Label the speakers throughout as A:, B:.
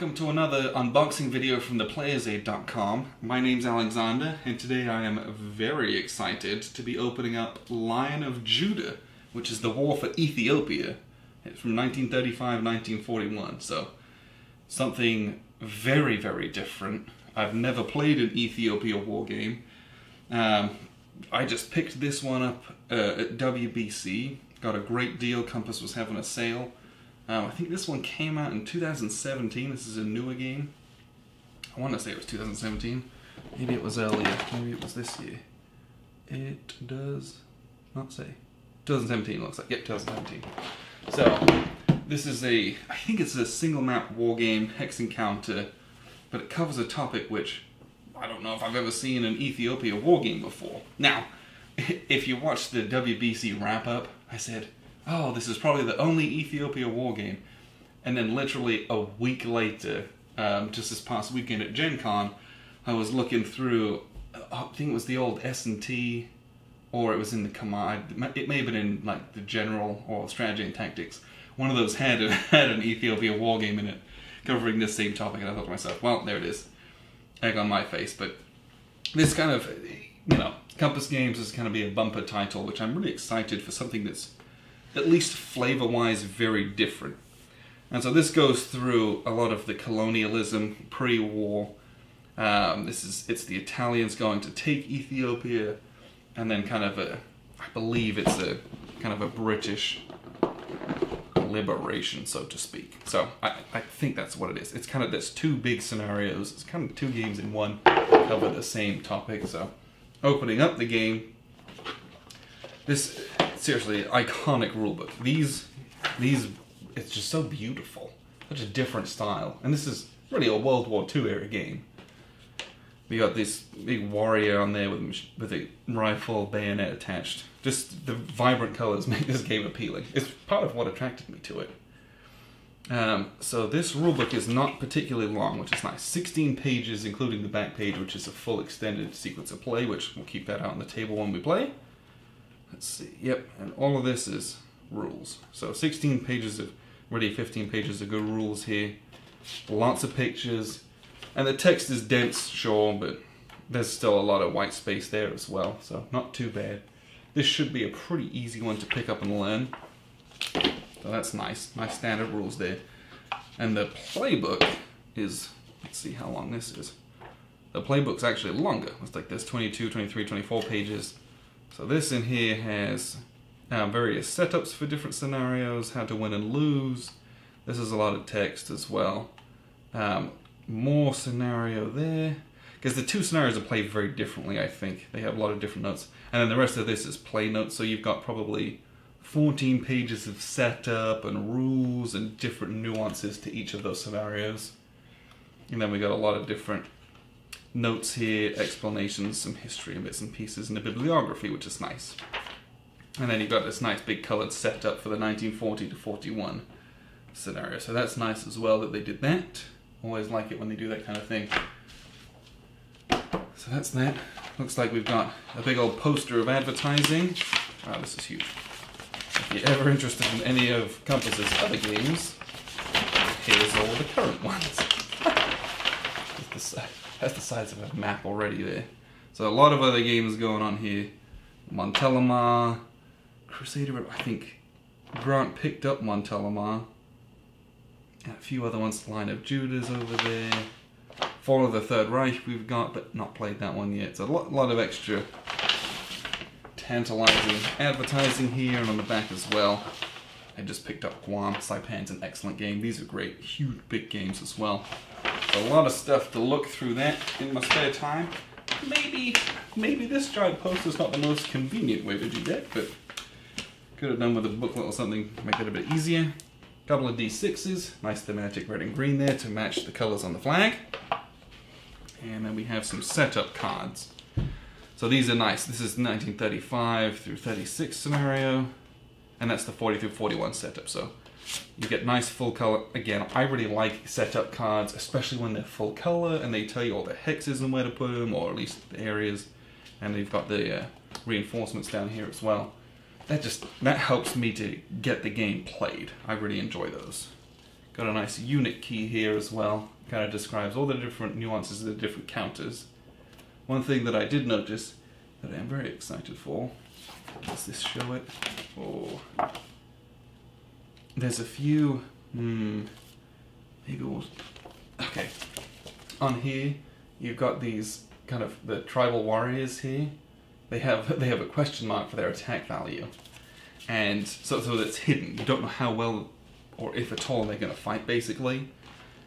A: welcome to another unboxing video from theplayersaid.com. My name's Alexander, and today I am very excited to be opening up Lion of Judah, which is the war for Ethiopia. It's from 1935-1941, so something very, very different. I've never played an Ethiopia war game. Um, I just picked this one up uh, at WBC, got a great deal, Compass was having a sale. Um, I think this one came out in 2017. This is a newer game. I want to say it was 2017. Maybe it was earlier. Maybe it was this year. It does not say. 2017 looks like. Yep, 2017. So, this is a, I think it's a single map war game, hex and counter, but it covers a topic which I don't know if I've ever seen an Ethiopia war game before. Now, if you watch the WBC wrap up, I said, oh, this is probably the only Ethiopia war game. And then literally a week later, um, just this past weekend at Gen Con, I was looking through, uh, I think it was the old S&T, or it was in the command, it may have been in like the general or strategy and tactics. One of those had, had an Ethiopia war game in it, covering this same topic, and I thought to myself, well, there it is. Egg on my face, but this kind of, you know, Compass Games is kind of be a bumper title, which I'm really excited for something that's at least flavor-wise, very different. And so this goes through a lot of the colonialism pre-war. Um, this is it's the Italians going to take Ethiopia, and then kind of a, I believe it's a kind of a British liberation, so to speak. So I, I think that's what it is. It's kind of there's two big scenarios. It's kind of two games in one cover the same topic. So opening up the game, this seriously iconic rulebook. These, these, it's just so beautiful. Such a different style, and this is really a World War II era game. We got this big warrior on there with with a rifle bayonet attached. Just the vibrant colors make this game appealing. It's part of what attracted me to it. Um, so this rulebook is not particularly long, which is nice. 16 pages, including the back page, which is a full extended sequence of play, which we'll keep that out on the table when we play. Let's see. Yep, and all of this is rules. So 16 pages of, really 15 pages of good rules here. Lots of pictures. And the text is dense, sure, but there's still a lot of white space there as well, so not too bad. This should be a pretty easy one to pick up and learn. So that's nice. Nice standard rules there. And the playbook is, let's see how long this is. The playbook's actually longer. It's like there's 22, 23, 24 pages. So this in here has uh, various setups for different scenarios, how to win and lose. This is a lot of text as well. Um, more scenario there. Because the two scenarios are played very differently, I think. They have a lot of different notes. And then the rest of this is play notes, so you've got probably 14 pages of setup and rules and different nuances to each of those scenarios. And then we got a lot of different notes here, explanations, some history and bits and pieces, and a bibliography, which is nice. And then you've got this nice big coloured setup for the 1940 to 41 scenario. So that's nice as well that they did that. Always like it when they do that kind of thing. So that's that. Looks like we've got a big old poster of advertising. Wow, this is huge. If you're ever interested in any of Compass's other games, here's all the current ones. That's the size of a map already there. So a lot of other games going on here. Montelimar, Crusader, I think Grant picked up Montelimar. And a few other ones, Lion of Judah's over there. Fall of the Third Reich we've got, but not played that one yet. So a lot, lot of extra tantalizing advertising here and on the back as well. I just picked up Guam. Saipan's an excellent game. These are great, huge, big games as well a lot of stuff to look through that in my spare time. Maybe, maybe this giant is not the most convenient way to do that, but could have done with a booklet or something to make it a bit easier. Couple of D6s, nice thematic red and green there to match the colors on the flag. And then we have some setup cards. So these are nice. This is 1935 through 36 scenario, and that's the 40 through 41 setup. So you get nice full color. Again, I really like setup cards, especially when they're full color and they tell you all the hexes and where to put them, or at least the areas. And they've got the uh, reinforcements down here as well. That just that helps me to get the game played. I really enjoy those Got a nice unit key here as well. Kind of describes all the different nuances of the different counters. One thing that I did notice that I am very excited for. Does this show it? Oh. There's a few. Hmm. Maybe we'll. Okay. On here, you've got these kind of the tribal warriors here. They have they have a question mark for their attack value, and so so it's hidden. You don't know how well or if at all they're going to fight basically.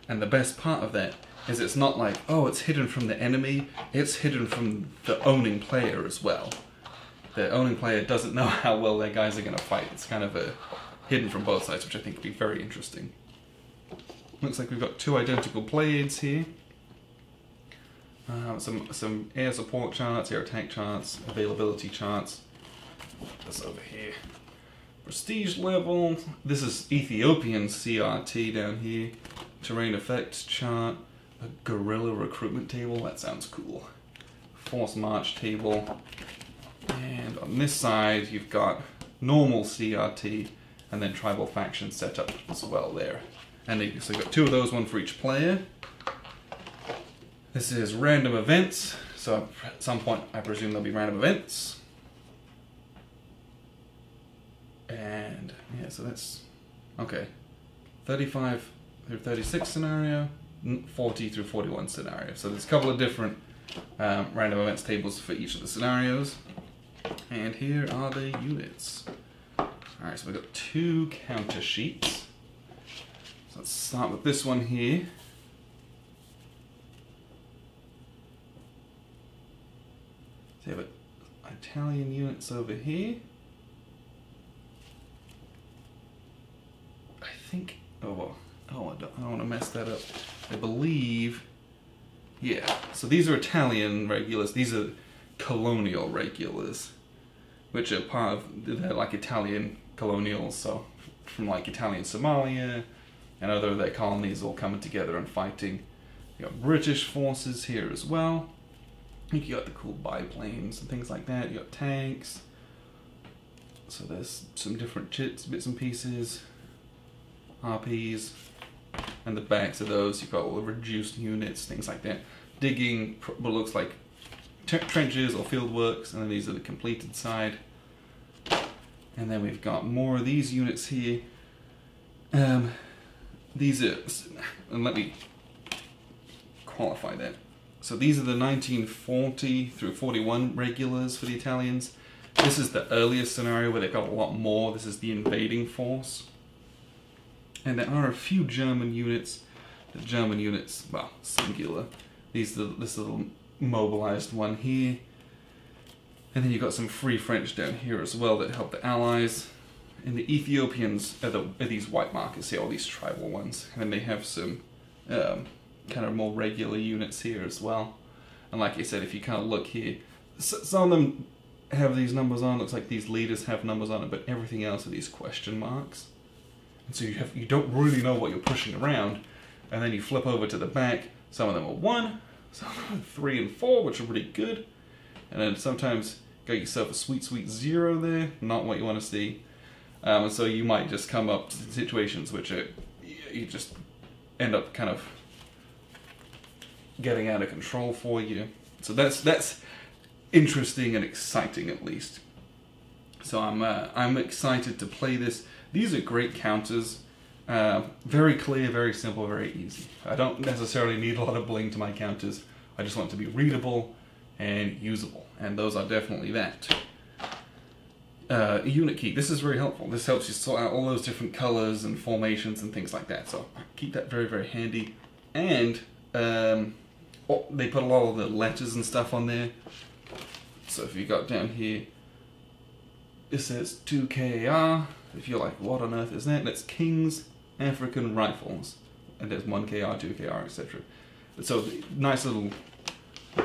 A: And the best part of that is it's not like oh it's hidden from the enemy. It's hidden from the owning player as well. The owning player doesn't know how well their guys are going to fight. It's kind of a hidden from both sides, which I think would be very interesting. Looks like we've got two identical blades here. Uh, some some air support charts, air attack charts, availability charts. This over here. Prestige level. This is Ethiopian CRT down here. Terrain effects chart. A guerrilla recruitment table. That sounds cool. Force march table. And on this side, you've got normal CRT and then tribal faction setup as well there. And so you've got two of those, one for each player. This is random events. So at some point, I presume there'll be random events. And yeah, so that's okay. 35 through 36 scenario, 40 through 41 scenario. So there's a couple of different um, random events tables for each of the scenarios. And here are the units. Alright, so we've got two counter sheets. So let's start with this one here. So you have Italian units over here. I think, oh well, oh, I don't, I don't want to mess that up. I believe, yeah, so these are Italian regulars. These are colonial regulars, which are part of, they're like Italian colonials, so from like Italian Somalia and other of their colonies all coming together and fighting. You got British forces here as well. You got the cool biplanes and things like that. You got tanks. So there's some different chits, bits and pieces, RPs, and the backs of those. You've got all the reduced units, things like that. Digging what looks like trenches or field works, and then these are the completed side. And then we've got more of these units here. Um, these are, and let me qualify that. So these are the 1940 through 41 regulars for the Italians. This is the earliest scenario where they've got a lot more. This is the invading force. And there are a few German units. The German units, well, singular. These are this little mobilized one here. And then you've got some Free French down here as well that help the Allies. And the Ethiopians are, the, are these white markers here, all these tribal ones. And then they have some um, kind of more regular units here as well. And like I said, if you kind of look here, some of them have these numbers on. Looks like these leaders have numbers on it, but everything else are these question marks. And so you have you don't really know what you're pushing around. And then you flip over to the back. Some of them are one, some of them are three and four, which are pretty good. And then sometimes got yourself a sweet, sweet zero there. Not what you want to see. Um, so you might just come up to situations which are you just end up kind of getting out of control for you. So that's that's interesting and exciting at least. So I'm uh, I'm excited to play this. These are great counters. Uh, very clear, very simple, very easy. I don't necessarily need a lot of bling to my counters. I just want it to be readable and usable, and those are definitely that. Uh, unit key. This is very helpful. This helps you sort out all those different colors and formations and things like that. So keep that very, very handy. And um, oh, they put a lot of the letters and stuff on there. So if you got down here, it says 2KR. If you're like, what on earth is that? That's King's African Rifles. And there's 1KR, 2KR, etc. So nice little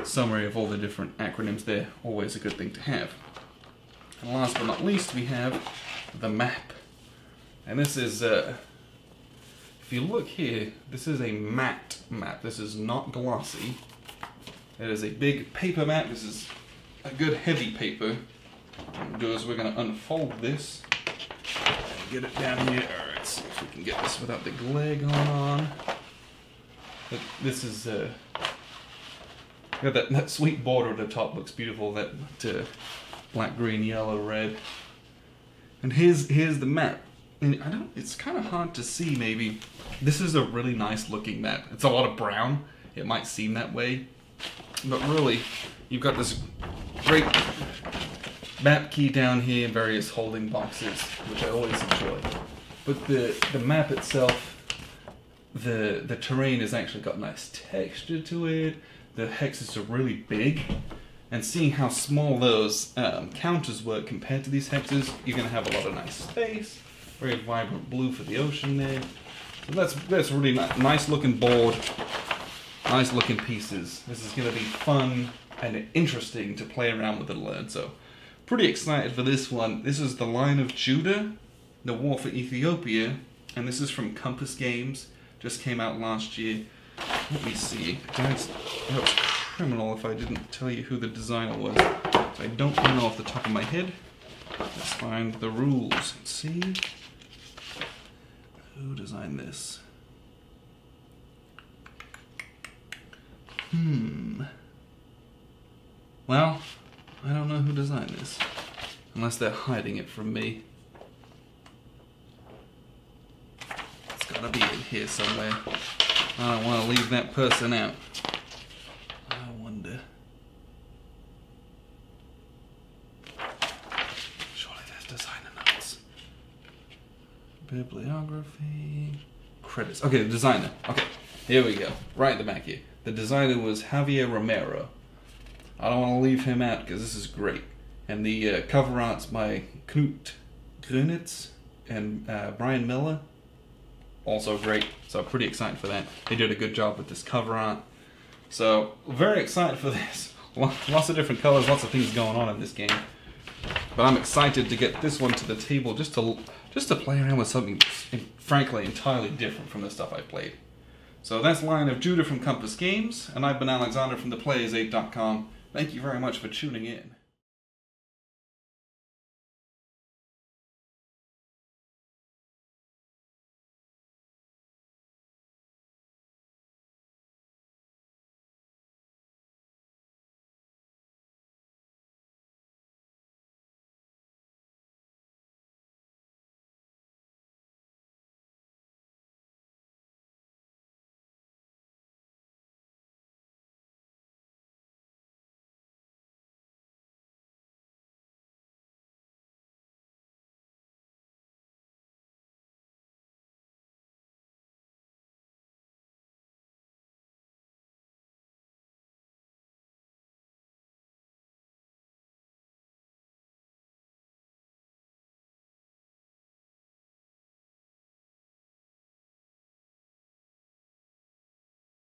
A: summary of all the different acronyms there. Always a good thing to have. And last but not least, we have the map. And this is uh, if you look here, this is a matte map. This is not glossy. It is a big paper map. This is a good heavy paper. What we'll do is we're going to unfold this and get it down here. Alright, Let's see if we can get this without the glare going on. But this is uh, yeah, that that sweet border at the top looks beautiful. That uh, black, green, yellow, red. And here's here's the map. And I don't. It's kind of hard to see. Maybe this is a really nice looking map. It's a lot of brown. It might seem that way, but really, you've got this great map key down here various holding boxes, which I always enjoy. But the the map itself, the the terrain has actually got nice texture to it. The hexes are really big, and seeing how small those um, counters were compared to these hexes, you're gonna have a lot of nice space. Very vibrant blue for the ocean there. So that's that's really ni- nice looking board. Nice looking pieces. This is gonna be fun and interesting to play around with and learn. So pretty excited for this one. This is the Lion of Judah, the War for Ethiopia, and this is from Compass Games. Just came out last year. Let me see. That's, that was criminal if I didn't tell you who the designer was. So I don't know off the top of my head. Let's find the rules and see. Who designed this? Hmm. Well, I don't know who designed this. Unless they're hiding it from me. It's gotta be in here somewhere. I don't want to leave that person out. I wonder. Surely there's designer notes. Bibliography. Credits. Okay, the designer. Okay, here we go. Right at the back here. The designer was Javier Romero. I don't want to leave him out because this is great. And the uh, cover art's by Knut Grunitz and uh, Brian Miller. Also great. So pretty excited for that. They did a good job with this cover art. So very excited for this. Lots of different colors, lots of things going on in this game. But I'm excited to get this one to the table just to just to play around with something, frankly, entirely different from the stuff I've played. So that's Lion of Judah from Compass Games, and I've been Alexander from theplayersaid.com. Thank you very much for tuning in.